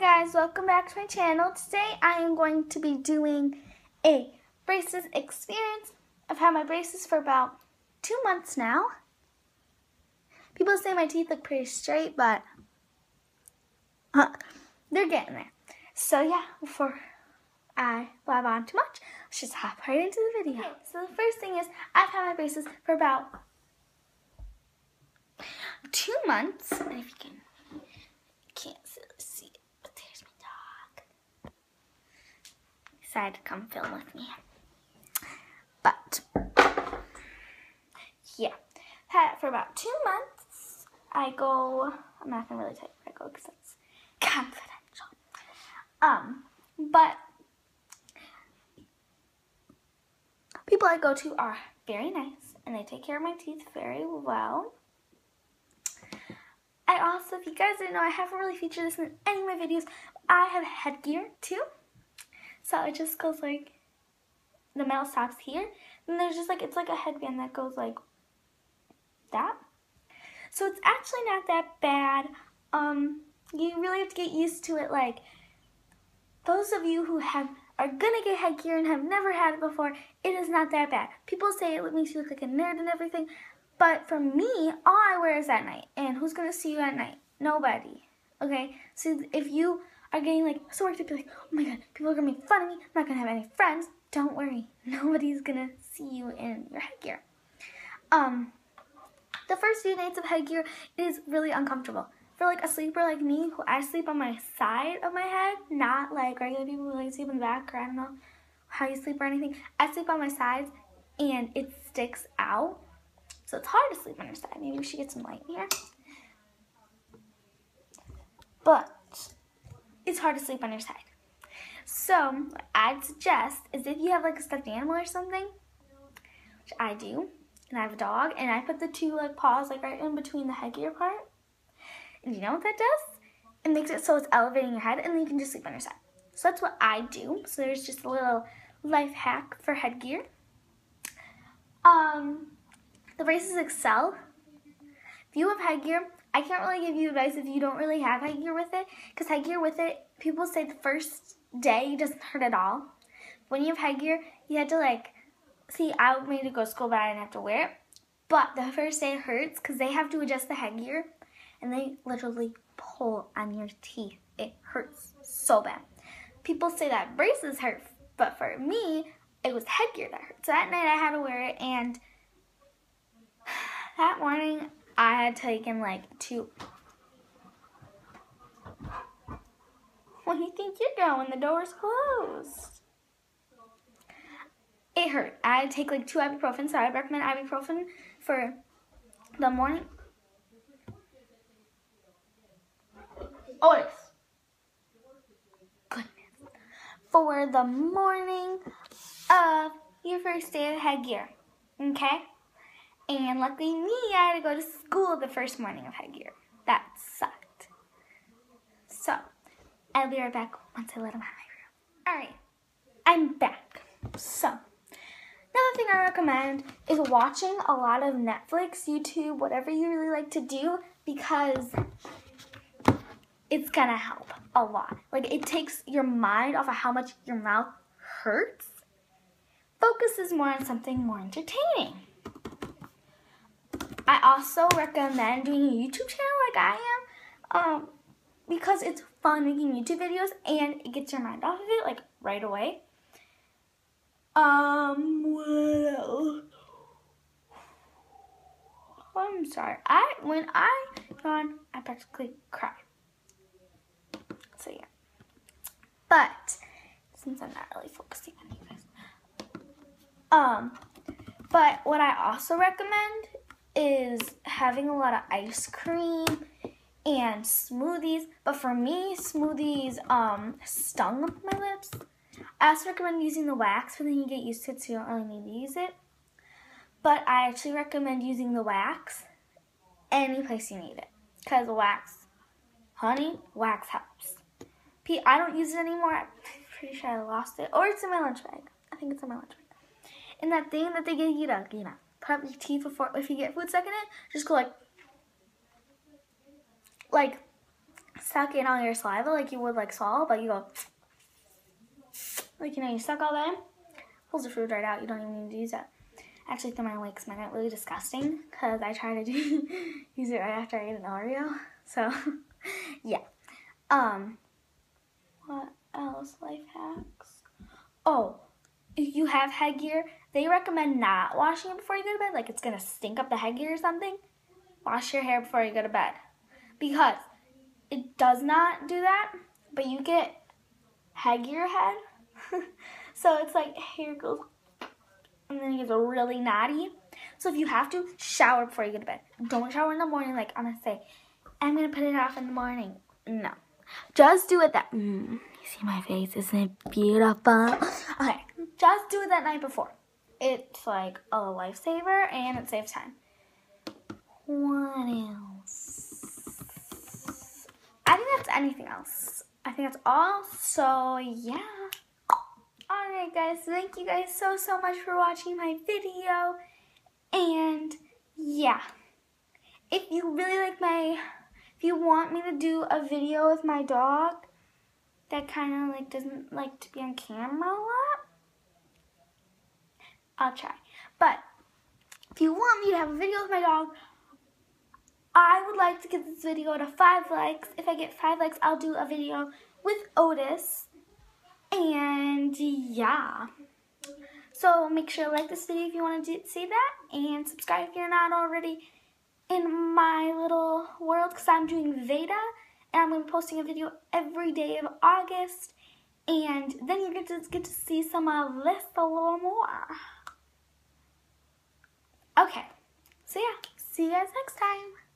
Hi guys, welcome back to my channel. Today I am going to be doing a braces experience. I've had my braces for about two months now. People say my teeth look pretty straight, but uh, they're getting there. So yeah, before I blab on too much, let's just hop right into the video. Okay, so the first thing is I've had my braces for about two months. And if you can can't see it, but there's my dog. Decided to come film with me. But, yeah. Had it for about two months. I go, I'm not to really tell you where I go because it's confidential. Um, but people I go to are very nice and they take care of my teeth very well. I also, if you guys didn't know, I haven't really featured this in any of my videos. I have headgear too. So it just goes like, the metal stops here. And there's just like, it's like a headband that goes like that. So it's actually not that bad. Um, you really have to get used to it. Like, those of you who have are gonna get headgear and have never had it before, it is not that bad. People say it makes you look like a nerd and everything, but for me, all I wear is at night. And who's to see you at night? Nobody. Okay? So if you are getting like so worked up, you're like, oh my god, people are to make fun of me. I'm not to have any friends. Don't worry. Nobody's to see you in your headgear. Um, the first few nights of headgear is really uncomfortable. For like a sleeper like me, who I sleep on my side of my head, not like regular people who like sleep in the back or I don't know how you sleep or anything. I sleep on my sides and it sticks out so it's hard to sleep on your side. Maybe we should get some light here. But it's hard to sleep on your side. So what I'd suggest is if you have like a stuffed animal or something, which I do, and I have a dog, and I put the two like paws like right in between the headgear part. And you know what that does? It makes it so it's elevating your head, and then you can just sleep on your side. So that's what I do. So there's just a little life hack for headgear. Um, the braces excel. If you have headgear, I can't really give you advice if you don't really have headgear with it, because headgear with it, people say the first day doesn't hurt at all. When you have headgear, you have to like, see, I made to go to school, but I didn't have to wear it. But the first day hurts because they have to adjust the headgear, and they literally pull on your teeth. It hurts so bad. People say that braces hurt, but for me, it was headgear that hurt. So that night I had to wear it, and that morning, I had taken like two. Where do you think you're going? The door's closed. It hurt. I had to take like two ibuprofen, so I recommend ibuprofen for the morning. Oh. Goodness. For the morning of your first day of headgear. Okay? And luckily me, I had to go to school the first morning of headgear. That sucked. So, I'll be right back once I let him out of my room. Alright, I'm back. So, another thing I recommend is watching a lot of Netflix, YouTube, whatever you really like to do because it's gonna help a lot. Like, it takes your mind off of how much your mouth hurts, focuses more on something more entertaining. Also recommend doing a YouTube channel like I am um, because it's fun making YouTube videos and it gets your mind off of it like right away. Um, else? I'm sorry. I when I yawn, I practically cry. So yeah. But since I'm not really focusing on you guys, um, but what I also recommend is having a lot of ice cream and smoothies. But for me, smoothies um, stung my lips. I also recommend using the wax, but then you get used to it, so you don't really need to use it. But I actually recommend using the wax any place you need it. Because wax, honey, wax helps. P, I don't use it anymore. I'm pretty sure I lost it. Or it's in my lunch bag. I think it's in my lunch bag. And that thing that they give you to, you know, up your teeth before, if you get food stuck in it, just go like, like, suck in all your saliva like you would like swallow, but you go like you know you suck all that in, pulls the food right out. You don't even need to use that. Actually, threw my away because mine got really disgusting because I try to do use it right after I eat an Oreo. So yeah. Um. What else? Life hacks. Oh, if you have headgear, they recommend not washing it before you go to bed. Like it's gonna stink up the headgear or something. Wash your hair before you go to bed because it does not do that. But you get headgear head, so it's like hair goes and then you get really naughty. So if you have to, shower before you go to bed. Don't shower in the morning like I'm gonna say, I'm gonna put it off in the morning. No. Just do it that mm, you see my face, isn't it beautiful? Okay, just do it that night before. It's like a lifesaver and it saves time. What else? I think that's anything else. I think that's all. So yeah. Alright guys, thank you guys so so much for watching my video. And yeah. If you really like my if you want me to do a video with my dog that kind of like doesn't like to be on camera a lot, I'll try. But if you want me to have a video with my dog, I would like to give this video to five likes. If I get five likes, I'll do a video with Otis. And yeah. So make sure to like this video if you want to see that. And subscribe if you're not already in my little world because I'm doing Veda and I'm going to be posting a video every day of August and then you get to get to see some of this a little more. Okay, so yeah, see you guys next time.